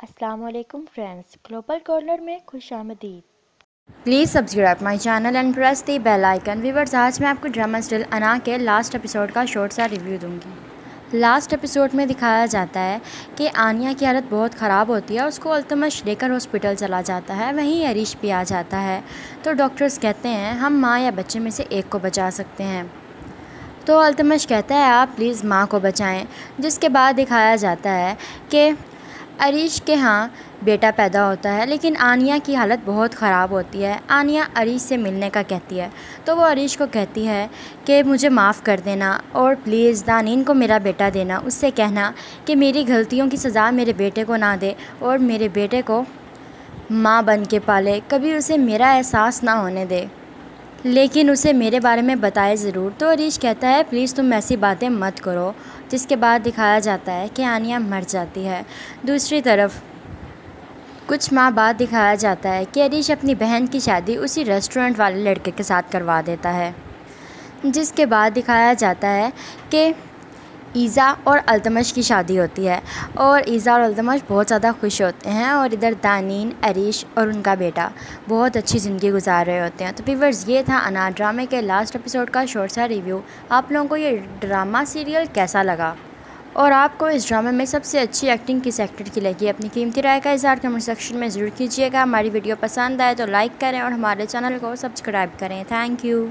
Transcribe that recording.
السلام علیکم friends, global corner میں خوش آمدید۔ Please subscribe my channel and press the bell icon viewers, آج میں آپ کو ڈرامہ سٹل انا کے لاسٹ اپیسوڈ کا شورٹ سا ریویو دوں گی۔ لاسٹ اپیسوڈ میں دکھایا جاتا ہے کہ آنیا کی حالت بہت خراب ہوتی ہے اس کو التمش لے کر ہاسپٹل چلا جاتا ہے، وہیں عریش بھی آ جاتا ہے۔ تو ڈاکٹرز کہتے ہیں، ہم ماں یا بچے میں سے ایک کو بچا سکتے ہیں۔ تو التمش کہتا ہے، آپ پلیز ماں کو بچائیں۔ جس کے بعد دکھایا جاتا ہے کہ عریش کے ہاں بیٹا پیدا ہوتا ہے، لیکن آنیا کی حالت بہت خراب ہوتی ہے۔ آنیا عریش سے ملنے کا کہتی ہے۔ تو وہ عریش کو کہتی ہے کہ مجھے معاف کر دینا اور پلیز دانین کو میرا بیٹا دینا۔ اس سے کہنا کہ میری غلطیوں کی سزا میرے بیٹے کو نہ دے اور میرے بیٹے کو ماں بن کے پالے۔ کبھی اسے میرا احساس نہ ہونے دے۔ لیکن اسے میرے بارے میں بتائے ضرور۔ تو عریش کہتا ہے، پلیز تم ایسی باتیں مت کرو، جس کے بعد دکھایا جاتا ہے کہ آنیا مر جاتی ہے۔ دوسری طرف، کچھ ماہ بعد دکھایا جاتا ہے کہ عریش اپنی بہن کی شادی اسی ریسٹورنٹ والے لڑکے کے ساتھ کروا دیتا ہے۔ جس کے بعد دکھایا جاتا ہے کہ ایزا اور التمش کی شادی ہوتی ہے اور ایزا اور التمش بہت زیادہ خوش ہوتے ہیں اور ادھر دانین، عریش اور ان کا بیٹا بہت اچھی زندگی گزار رہے ہوتے ہیں۔ تو پیورز یہ تھا انا ڈرامے کے لاسٹ اپیسوڈ کا شورٹ سا ریویو آپ لوگوں کو یہ ڈرامہ سیریل کیسا لگا؟ اور آپ کو اس ڈرامے میں سب سے اچھی ایکٹنگ کس ایکٹر کی لگی اپنی قیمتی رائے کا اظہار کمنٹ سیکشن میں ضرور کیجیے گا۔ ہماری ویڈیو پسند آئے تو لائک کریں اور ہمارے چینل کو سبسکرائب کریں۔ Thank you